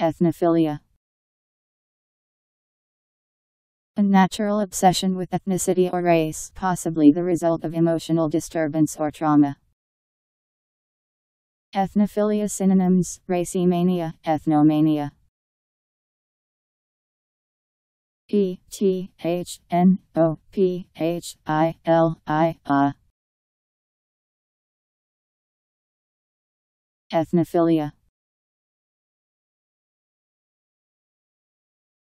Ethnophilia. A natural obsession with ethnicity or race, possibly the result of emotional disturbance or trauma. Ethnophilia synonyms, racemania, ethnomania. E T H N O P H I L I A Ethnophilia